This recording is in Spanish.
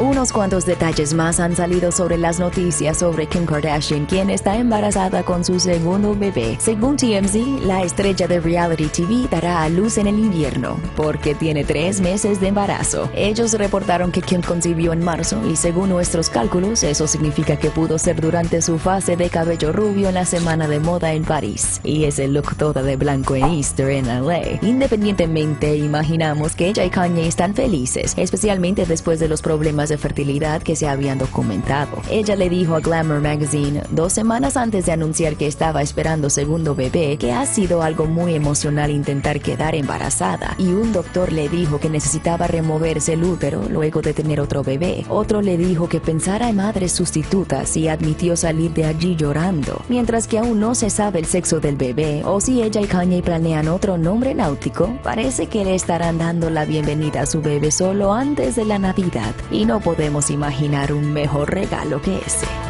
Unos cuantos detalles más han salido sobre las noticias sobre Kim Kardashian, quien está embarazada con su segundo bebé. Según TMZ, la estrella de reality TV dará a luz en el invierno, porque tiene tres meses de embarazo. Ellos reportaron que Kim concibió en marzo y según nuestros cálculos, eso significa que pudo ser durante su fase de cabello rubio en la semana de moda en París. Y ese look toda de blanco en Easter en LA. Independientemente, imaginamos que ella y Kanye están felices, especialmente después de los problemas de fertilidad que se habían documentado. Ella le dijo a Glamour Magazine dos semanas antes de anunciar que estaba esperando segundo bebé que ha sido algo muy emocional intentar quedar embarazada y un doctor le dijo que necesitaba removerse el útero luego de tener otro bebé. Otro le dijo que pensara en madres sustitutas y admitió salir de allí llorando. Mientras que aún no se sabe el sexo del bebé o si ella y Kanye planean otro nombre náutico, parece que le estarán dando la bienvenida a su bebé solo antes de la Navidad y no podemos imaginar un mejor regalo que ese.